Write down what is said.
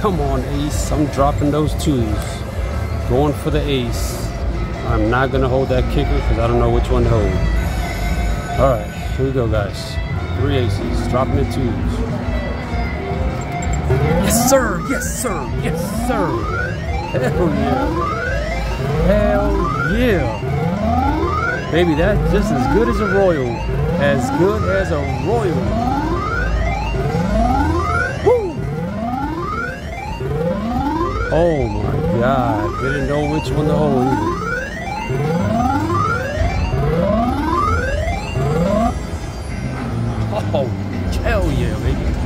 Come on, ace. I'm dropping those twos. Going for the ace. I'm not going to hold that kicker because I don't know which one to hold. All right, here we go, guys. Three aces. Dropping the twos. Yes, sir. Yes, sir. Yes, sir. Hell yeah. Hell yeah. Baby, that's just as good as a royal. As good as a royal. Oh my god. Didn't know which one to hold either. Oh, hell yeah, baby.